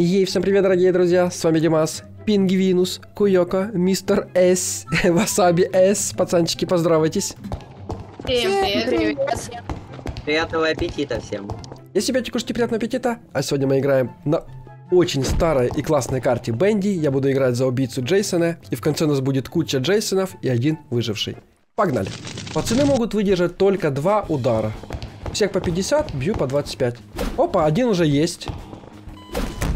Ей, всем привет, дорогие друзья, с вами Димас, Пингвинус, Куёко, Мистер С, Васаби С, пацанчики, поздоровайтесь. Всем привет, привет. Приятного аппетита всем. Если опять кушайте приятного аппетита, а сегодня мы играем на очень старой и классной карте Бенди, я буду играть за убийцу Джейсона, и в конце у нас будет куча Джейсонов и один выживший. Погнали. Пацаны могут выдержать только два удара. Всех по 50, бью по 25. Опа, один уже есть.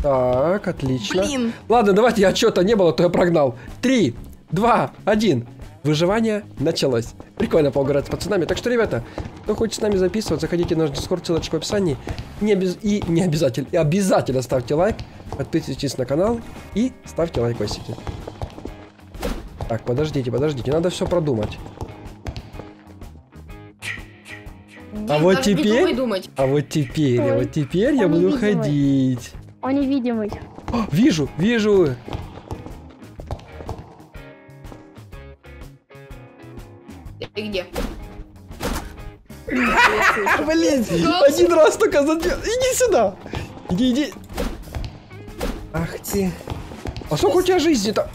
Так, отлично. Блин. Ладно, давайте я что-то не было, то я прогнал. Три, два, один. Выживание началось. Прикольно поугарать с пацанами. Так что, ребята, кто хочет с нами записывать, заходите на наш дискорд, ссылочка в описании. Не обез... И не обязательно, и обязательно ставьте лайк, подписывайтесь на канал и ставьте лайкосики. Так, подождите, подождите, надо все продумать. А вот Даже не теперь- думай думать. А вот теперь, а вот теперь я он буду невидимый. ходить. Он невидимый. О, вижу, вижу. Ты где? Блин, один раз только задел. Иди сюда. Иди, иди. Ах ты. А сколько у тебя жизни-то?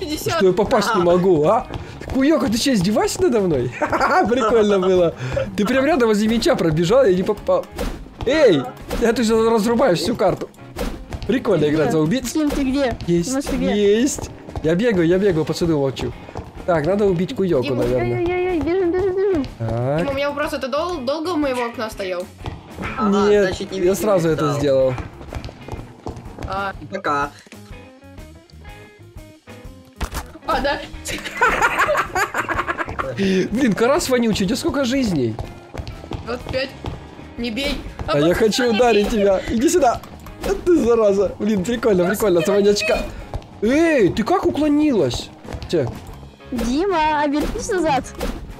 50. Что я попасть не могу, а? Куёка, ты что, издеваешься надо мной? Прикольно было. Ты прям рядом возле мяча пробежал, я не попал. Эй, я тут сейчас разрубаю всю карту. Прикольно играть за убийц. Дим, ты где? Есть, ты где? есть. Я бегаю, я бегаю, пацаны молчу. Так, надо убить Куёку, наверное. Ой-ой-ой, бежим, бежим, бежим. Так. Дима, у меня вопрос, это дол- долго у моего окна стоял? Ага, Нет, значит, не я сразу это сделал. А, Пока. а, да? Блин, карас вонючий, у тебя сколько жизней? 25. Не бей. А я хочу ударить тебя. Иди сюда. А Ты зараза. Блин, прикольно, прикольно, звонячка. Эй, ты как уклонилась? Те, Дима, обернись назад.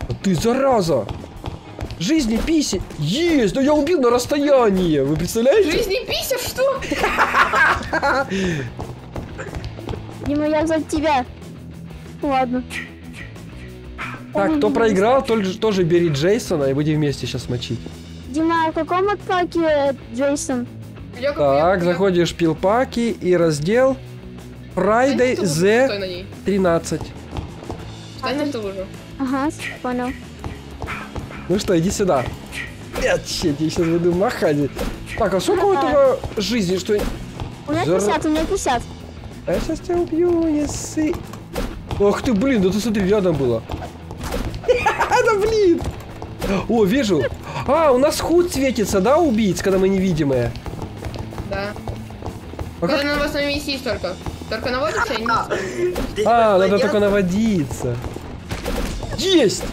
а ты зараза. Жизни писи. Есть, но я убил на расстоянии. Вы представляете? Жизни пися, что? Дима, я за тебя. Ладно. Так, кто проиграл, тоже, тоже бери Джейсона и будем вместе сейчас мочить. Дима, а в каком отпаке э, Джейсон? Я Так, заходишь в пилпаки и раздел Friday the ней. 13. Встань на ту же. Ага, понял. Ну что, иди сюда. Нет, щит, я сейчас буду махать. Так, а сколько у этого жизни, что... я- У меня Зара- 50, у меня 50. А я сейчас тебя убью, не ссы. Ох ты, блин, да ты смотри, рядом было. Да блин. О, вижу. А, у нас худ светится, да, убийц, когда мы невидимые? Да. А, Когда как- на вас навестись только. Только наводится и не... Ты а надо только наводиться. Есть!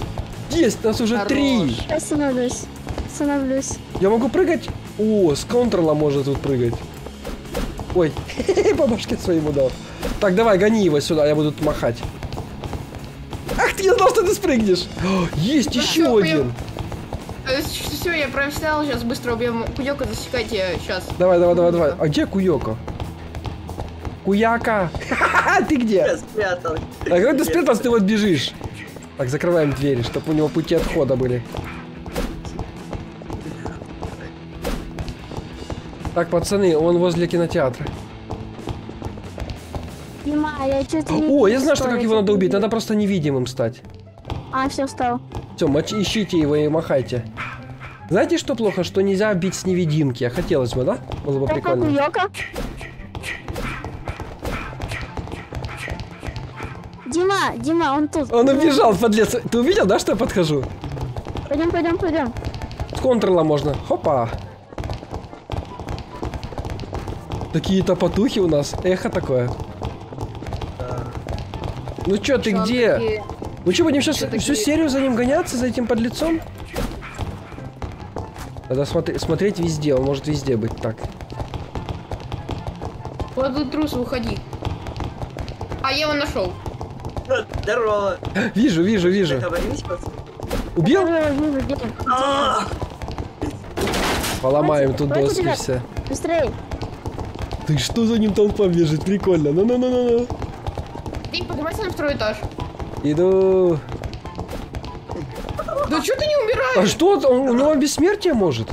Есть, нас уже Хорош. три. Остановлюсь. Остановлюсь. Я могу прыгать? О, с контрола можно тут прыгать. Ой, по башке своему дал. Так, давай, гони его сюда, я буду тут махать. Ах ты, я знал, что ты спрыгнешь. О, Есть Да еще всё, один. Все, я профессионал, сейчас быстро убьем. Куёка, засекайте сейчас. Давай, давай, давай, давай. А где Куёко? Куяка! Ты где? Я спрятал. А как ты спрятался, ты вот бежишь? Так, закрываем двери, чтобы у него пути отхода были. Так, пацаны, он возле кинотеатра. Дима, я что-то не О, я знаю, что как его надо убить. Надо просто невидимым стать. А, все, встал. Все, моч- ищите его и махайте. Знаете, что плохо? Что нельзя бить с невидимки. А хотелось бы, да? Было бы Как прикольно. Йока? Дима, Дима, он тут. Он убежал, подлец. Ты увидел, да, что я подхожу? Пойдем, пойдем, пойдем. С контрола можно. Хопа. Такие-то потухи у нас. Эхо такое. Ну чё, ты Чё, где? такие? Ну что, будем сейчас Чё всю такие? серию за ним гоняться, за этим подлецом? Надо смотри- смотреть везде, он может везде быть так. Подлый трус, выходи. А я его нашел. Здорово. Вижу, вижу, вижу. Убил? А, Поломаем тут доски все. Быстрей. Ты что за ним толпа бежит? Прикольно. Ну-ну-ну-ну. Ты поднимайся на второй этаж. Иду. Да что ты не А умираешь? что? Он, у него бессмертие может?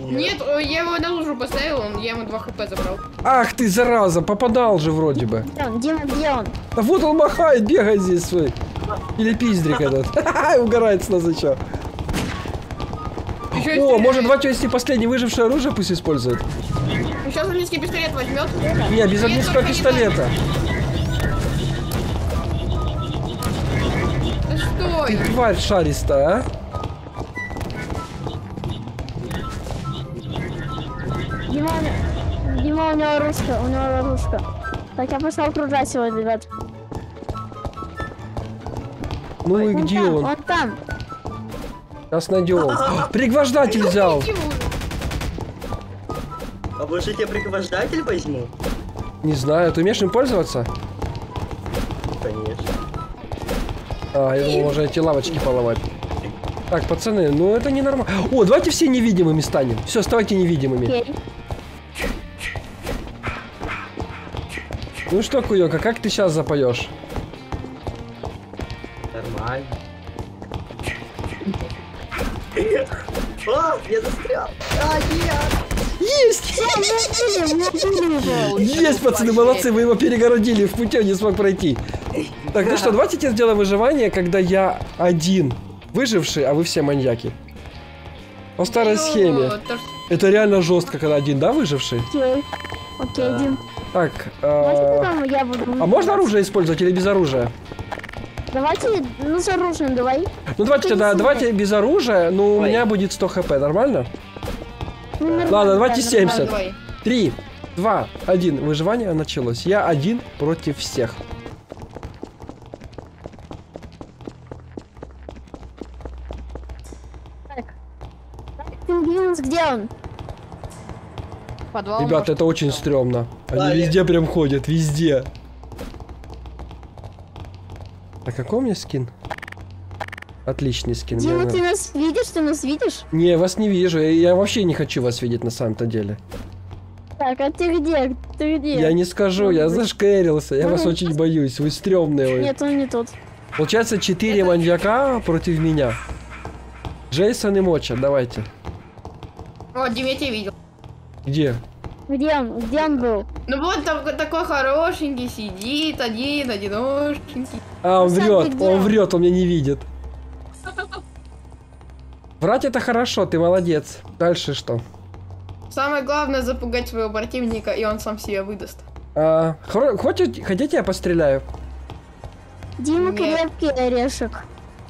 Нет, о, я его на лужу поставил, он, я ему 2 хп забрал. Ах ты, зараза, попадал же вроде бы. Где он? Где он? А вот он махает, бегает здесь свой. Или пиздрик этот. Ха-ха, Угорает с нас. Еще О, может, давайте, если последний выжившее оружие пусть использует. Сейчас английский пистолет возьмет. Не, без не пистолета. Да стой! Тварь шаристая, а? Дима, у- Дима, у него ружка, у него ружка. Так, я пошел окружать его, ребят. Ну и Он где там, он? он там. Сейчас найдем. Пригвождатель взял. А может я пригвождатель возьму? Не знаю, ты умеешь им пользоваться? Конечно. А, я думал, можно эти лавочки поломать. Так, пацаны, ну это не нормально. О, давайте все невидимыми станем. Все, ставайте невидимыми. Окей. Ну что, Куёка, как ты сейчас запоешь? Нормально. А, я застрял. А, нет. Есть! Есть, пацаны, молодцы, вы его перегородили, в пути он не смог пройти. Так, ну что, давайте теперь сделаем выживание, когда я один выживший, а вы все маньяки. По старой схеме. Это реально жестко, когда один, да, выживший? Окей. Да. Дим. Так, э, я буду. а можно оружие использовать или без оружия? Давайте, ну, с оружием давай. Ну давайте тогда, Принесу. давайте без оружия, но у Ой. меня будет 100 хп, нормально? Ну, нормально, Ладно, давайте да, 70. Давай. Три, два, один, выживание началось. Я один против всех. Так. Так, Пингвинус, где он? Подвал. Ребята, может. это очень стрёмно. Они Да, я- везде прям ходят, везде. А какой у меня скин? Отличный скин. Дима, ты нас видишь? Ты нас видишь? Не, вас не вижу. Я, я вообще не хочу вас видеть на самом-то деле. Так, а ты где? Ты где? Я не скажу, я зашкерился. Я вас Мгм. очень боюсь. Вы стрёмные. вы. Нет, он не тут. Получается, четыре маньяка против меня. Джейсон и Моча, давайте. О, Дим, я тебя видел. Где? Где он? Где он был? Ну вот там такой хорошенький сидит, один, одиношенький. А, он сам врет, он врет, он меня не видит. Врать это хорошо, ты молодец. Дальше что? Самое главное запугать своего противника, и он сам себя выдаст. А, хоро- хотите, хотите я постреляю? Дима Нет. крепкий орешек.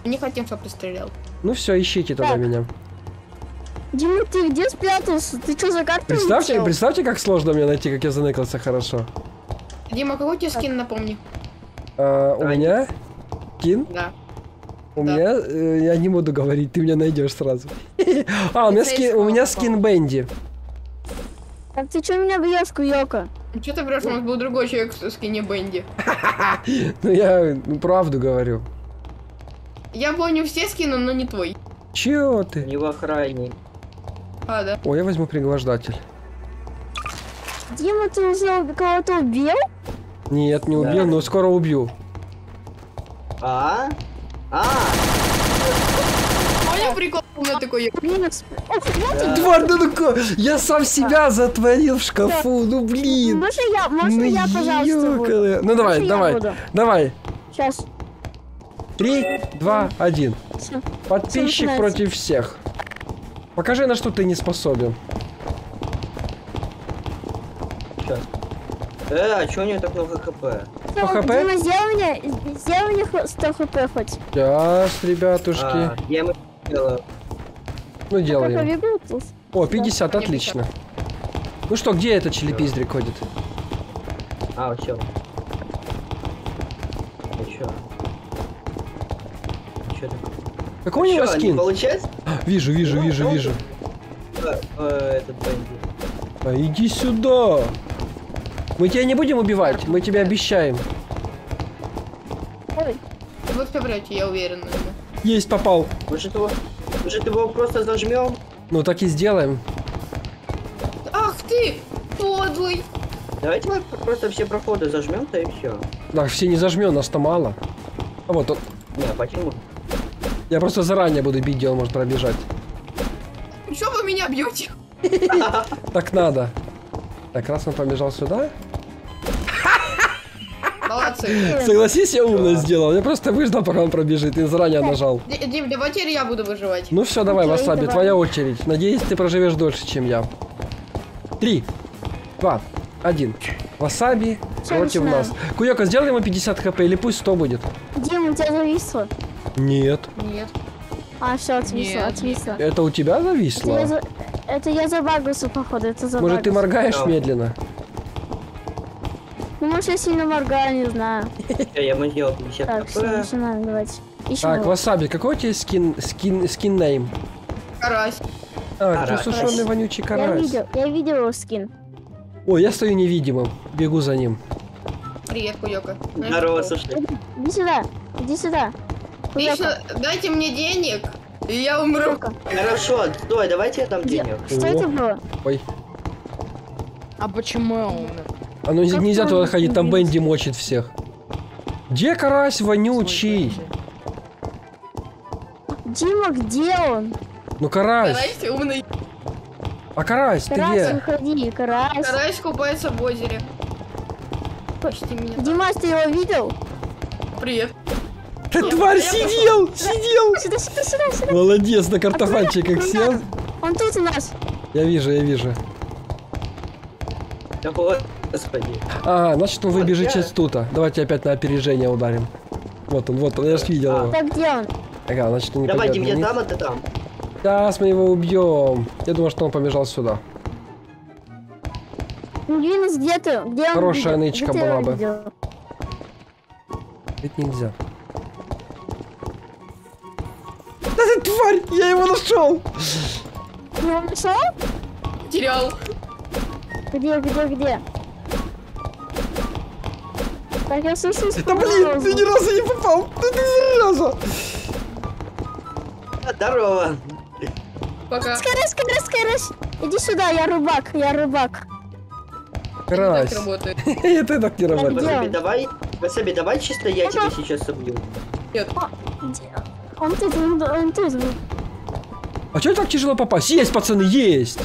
Не хотим, чтобы ты стрелял. Ну все, ищите тогда Так. меня. Дима, ты где спрятался? Ты что за картой Представьте, улетел? представьте, как сложно мне найти, как я заныкался хорошо. Дима, какой у тебя скин, напомни? А, у меня скин, Да. у Да. меня, э, я не буду говорить, ты меня найдешь сразу. А, у меня скин, у меня скин Бенди. Так ты что меня бьешь, Куёка? Че ты врешь, у нас был другой человек в скине Бенди. Ну я ну, правду говорю. Я помню все скины, но не твой. Чё ты? Не в охране. А, да. Ой, я возьму приглаждатель. Дима, ты уже кого-то убил? Нет, не убил, Да. но скоро убью. А? А, Понял прикол? У меня такой... О, хватит. Тварь, ну ну Я сам себя затворил в шкафу, ну блин. Можно я, можно Ну, я, пожалуйста, буду? ёкало. Ну давай, давай, давай. Сейчас. Три, два, один. Подписчик против всех. Покажи, на что ты не способен. Щас. Э, а чё у него так много хп? По хп? Дима, сделай мне, сделай мне хо- 100 хп хоть. Сейчас, ребятушки. А, я ему сделаю. Ну делаем. О, 50, Мне отлично. Ну что, где этот челепиздрик ходит? А, вот чё. Ну чё? Чё такое? Какой у него Чё, не скин? получается? Вижу, вижу, Ну, вижу, ну, вижу. Э, э, этот бандит. А иди сюда. Мы тебя не будем убивать, мы тебя обещаем. Вы все врете, я уверен. наверное. Есть, попал. Может его, может его просто зажмем? Ну так и сделаем. Ах ты, подлый. Давайте мы просто все проходы зажмем-то и все. Так, все не зажмем, нас-то мало. А вот, он. Не, а почему? Я просто заранее буду бить, где он может пробежать. Что вы меня бьете? Так надо. Так, раз он побежал сюда. Молодцы. Согласись, я умно сделал. Я просто выждал, пока он пробежит, и заранее нажал. Ди- Дим, давай теперь я буду выживать. Ну все, давай, Васаби, твоя очередь. Надеюсь, ты проживешь дольше, чем я. Три, два, один. Васаби против нас. Куёка, сделай ему 50 хп или пусть 100 будет. Дим, у тебя зависло. Нет. Нет. А, все, отвисло, Нет, отвисло. Это у тебя Это я, зависло? за... это я забагался, походу, это забагался. Может, ты моргаешь Да. медленно? Ну, может, я сильно моргаю, не знаю. Я 50 Так, все, начинаем, давайте. Ищем Так. Васаби, какой у тебя скин, скин, скин нейм? Карась. А, Карась. ты сушеный вонючий Я карась. видел, я видел его скин. Ой, я стою невидимым, бегу за ним. Привет, Куёка. Здорово, слушай. Иди сюда, иди сюда. Лично дайте мне денег, и я умру. Хорошо, стой, давайте я дам денег. Что это было? Ой, А почему я умер? а ну Как нельзя туда ходить, там? Бенди мочит всех. Где карась вонючий? Дима, где он? Ну карась, Карась умный. а карась, ты Карась, где? выходи, Карась. Карась купается в озере. Почти меня. Димас, ты его видел? Привет. Ты тварь сидел, сидел. Сюда, сюда, сюда, сюда. Молодец, на картофанчик как сел. Он тут у нас. Я вижу, я вижу. Да вот, господи. А, значит он выбежит я- сейчас тут. Давайте опять на опережение ударим. Вот он, вот он, я же видел А. его. Так, где он? Ага, значит он не Давай, пойдет Дим, я вниз. там, а ты там. Сейчас мы его убьем. Я думаю, что он побежал сюда. Пингвинус, где ты? Где он? Хорошая видел? нычка была бы. видел? Это нельзя. Тварь! Я его нашел! Ты его нашел? Терял. Где, где, где? Так, я слышу Да блин, ты ни разу не попал! Да ты зараза! А, Здорово. Пока. Скорей, скорей, скорей. Иди сюда, я рыбак, я рыбак. Так работает. Это так не Где работает. Давай, Васаби, давай чисто я тебя сейчас убью. Нет. Он тут, он, он тут. А что так тяжело попасть? Есть, пацаны, есть!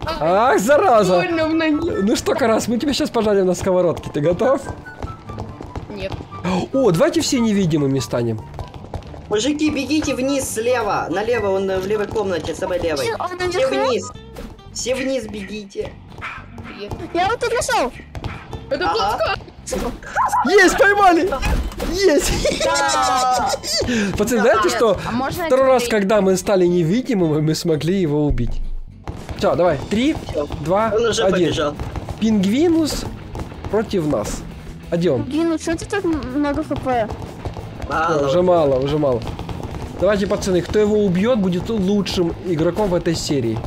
Ах, зараза! Больно в ноге. Ну что, Карас, мы тебя сейчас пожарим на сковородке. Ты готов? Нет. О, давайте все невидимыми станем. Мужики, бегите вниз слева. Налево, он э, в левой комнате, самой левой. Все вниз. Все вниз бегите. Я вот тут нашел. Это Ага. Есть, поймали! Есть! Пацаны, знаете что? А Второй раз, когда мы стали невидимыми, мы смогли его убить. Все, давай. Три, два, один. Пингвинус против нас. Он? Блин, что ты так много HP? Мало. Уже мало, уже мало. Давайте, пацаны, кто его убьет, будет лучшим игроком в этой серии.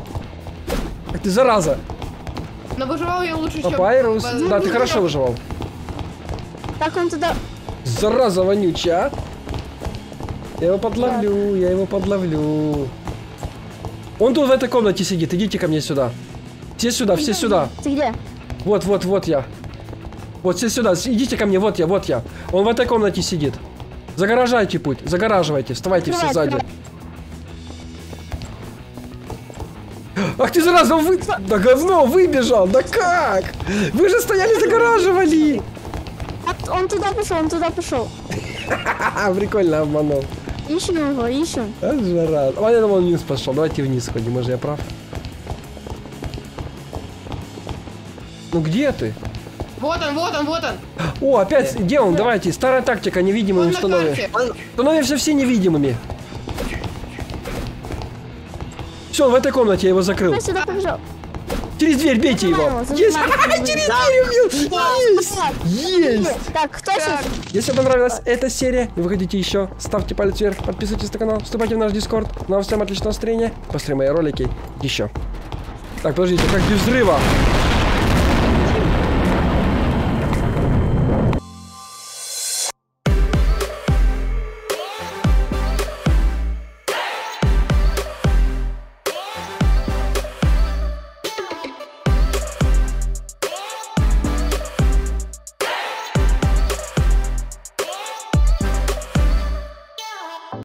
Ах ты зараза! Но выживал я лучше, чем... Папайрус. Да, ты хорошо выживал. Так он туда... Зараза вонючая, а? Я его подловлю, я его подловлю. Он тут в этой комнате сидит, идите ко мне сюда. Все сюда, все сюда. Ты где? Вот, вот, вот я. Вот все сюда, идите ко мне, вот я, вот я. Он в этой комнате сидит. Загораживайте путь, загораживайте, вставайте все Открывай, сзади. Ах ты зараза, вы... Да говно, выбежал, да как? Вы же стояли, загораживали. Он туда пошел, он туда пошел. Прикольно обманул. Ищем его, ищем. А, жара. А я думал, вниз пошел. Давайте вниз сходим, может я прав. Ну где ты? Вот он, вот он, вот он. О, опять, где он? Давайте, старая тактика, невидимыми Он становимся. Он... Становимся все невидимыми. Все, он в этой комнате, я его закрыл. Сюда побежал? Через дверь бейте его. Есть! Через дверь убил! Есть! Есть! Так, кто сейчас? Если вам понравилась эта серия и вы хотите еще, ставьте палец вверх, подписывайтесь на канал, вступайте в наш дискорд. Ну а всем отличного настроения, посмотрим мои ролики еще. Так, подождите, как без взрыва?